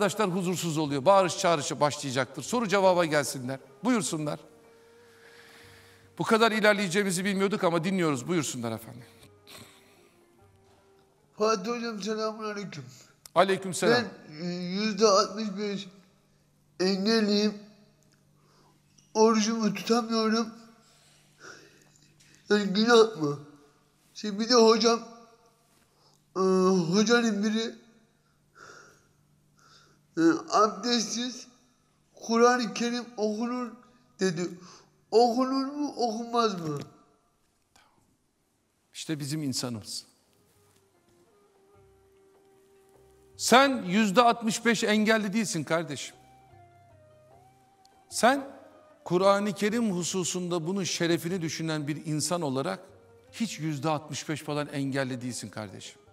Arkadaşlar huzursuz oluyor. Bağırış çağrışa başlayacaktır. Soru cevaba gelsinler. Buyursunlar. Bu kadar ilerleyeceğimizi bilmiyorduk ama dinliyoruz. Buyursunlar efendim. Fatih Hocam selamun aleyküm. Aleykümselam. Ben e, yüzde 65 engelliyim. Orucumu tutamıyorum. Yani günah mı? Şimdi bir de hocam e, hocanın biri e, abdestsiz Kur'an-ı Kerim okunur dedi. Okunur mu okunmaz mı? İşte bizim insanımız. Sen yüzde 65 engelli değilsin kardeşim. Sen Kur'an-ı Kerim hususunda bunun şerefini düşünen bir insan olarak hiç yüzde 65 falan engelli değilsin kardeşim.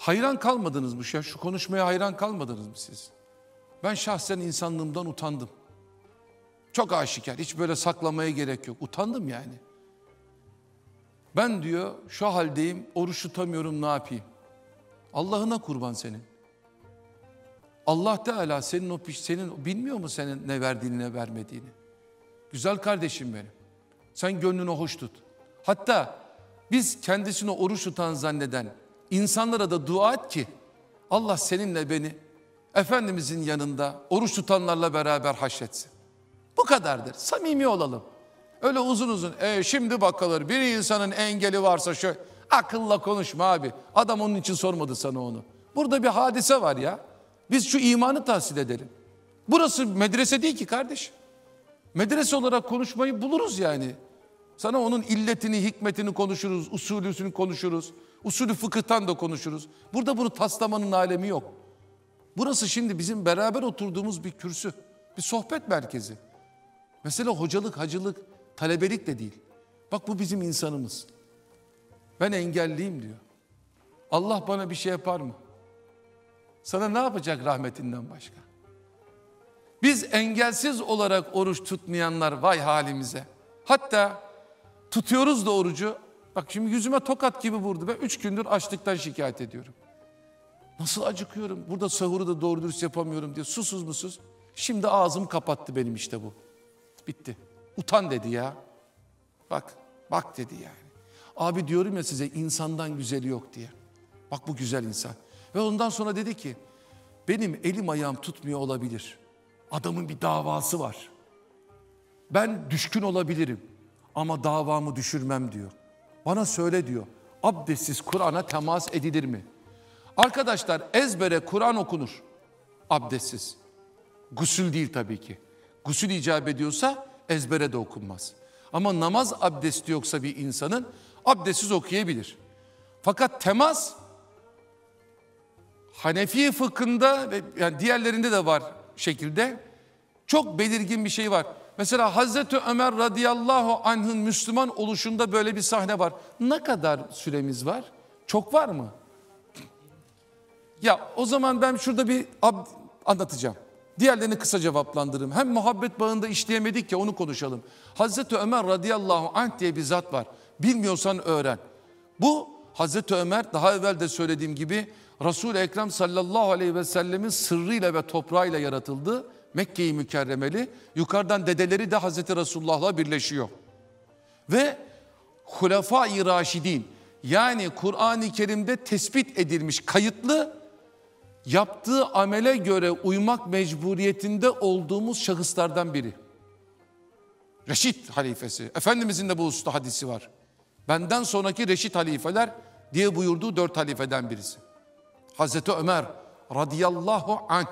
Hayran kalmadınız mı? Ya şu konuşmaya hayran kalmadınız mı siz? Ben şahsen insanlığımdan utandım. Çok aşikar. Hiç böyle saklamaya gerek yok. Utandım yani. Ben diyor şu haldeyim, oruç tutamıyorum ne yapayım? Allah'ına kurban senin. Allah Teala senin o piş, senin bilmiyor mu senin ne verdiğini ne vermediğini? Güzel kardeşim benim. Sen gönlünü hoş tut. Hatta biz kendisini oruç tutan zanneden insanlara da dua et ki Allah seninle beni Efendimizin yanında oruç tutanlarla beraber haşretsin. Bu kadardır. Samimi olalım. Öyle uzun uzun. E, şimdi bakılır bir insanın engeli varsa şu akılla konuşma abi. Adam onun için sormadı sana onu. Burada bir hadise var ya. Biz şu imanı tahsil edelim. Burası medrese değil ki kardeş. Medrese olarak konuşmayı buluruz yani. Sana onun illetini, hikmetini konuşuruz, usulüsünü konuşuruz. Usulü fıkıhtan da konuşuruz. Burada bunu taslamanın alemi yok. Burası şimdi bizim beraber oturduğumuz bir kürsü. Bir sohbet merkezi. Mesela hocalık, hacılık, talebelik de değil. Bak bu bizim insanımız. Ben engelliyim diyor. Allah bana bir şey yapar mı? Sana ne yapacak rahmetinden başka? Biz engelsiz olarak oruç tutmayanlar vay halimize. Hatta tutuyoruz da orucu. Bak şimdi yüzüme tokat gibi vurdu. Ben üç gündür açlıktan şikayet ediyorum. Nasıl acıkıyorum? Burada sahuru da doğru dürüst yapamıyorum diye susuz musuz. Şimdi ağzım kapattı benim işte bu. Bitti. Utan dedi ya. Bak, bak dedi yani. Abi diyorum ya size insandan güzeli yok diye. Bak bu güzel insan. Ve ondan sonra dedi ki benim elim ayağım tutmuyor olabilir. Adamın bir davası var. Ben düşkün olabilirim ama davamı düşürmem diyor. Bana söyle diyor. Abdestsiz Kur'an'a temas edilir mi? Arkadaşlar ezbere Kur'an okunur. Abdestsiz. Gusül değil tabii ki. Gusül icap ediyorsa ezbere de okunmaz. Ama namaz abdesti yoksa bir insanın abdestsiz okuyabilir. Fakat temas Hanefi fıkhında ve yani diğerlerinde de var şekilde çok belirgin bir şey var. Mesela Hazreti Ömer radıyallahu anh'ın Müslüman oluşunda böyle bir sahne var. Ne kadar süremiz var? Çok var mı? Ya o zaman ben şurada bir anlatacağım. Diğerlerini kısa cevaplandırırım. Hem muhabbet bağında işleyemedik ya onu konuşalım. Hazreti Ömer radıyallahu anh diye bir zat var. Bilmiyorsan öğren. Bu Hazreti Ömer daha evvel de söylediğim gibi Resul-i Ekrem sallallahu aleyhi ve sellemin sırrıyla ve toprağıyla yaratıldı. Mekke-i Mükerremeli. Yukarıdan dedeleri de Hazreti Resulullah'la birleşiyor. Ve Hulefai Raşidin yani Kur'an-ı Kerim'de tespit edilmiş kayıtlı yaptığı amele göre uymak mecburiyetinde olduğumuz şahıslardan biri. Reşit halifesi. Efendimizin de bu usta hadisi var. Benden sonraki reşit halifeler diye buyurduğu dört halifeden birisi. Hazreti Ömer radıyallahu anh.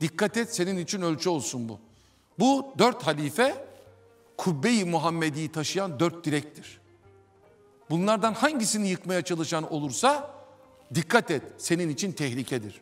Dikkat et senin için ölçü olsun bu. Bu dört halife Kubbe-i Muhammedi'yi taşıyan dört direktir. Bunlardan hangisini yıkmaya çalışan olursa dikkat et senin için tehlikedir.